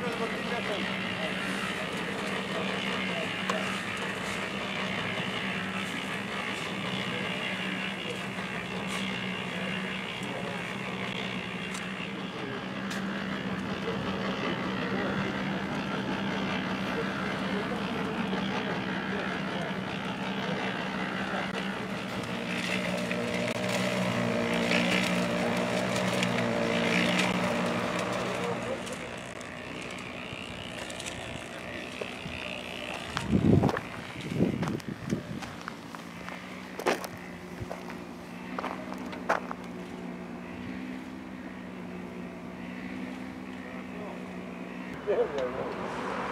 Gracias. もう。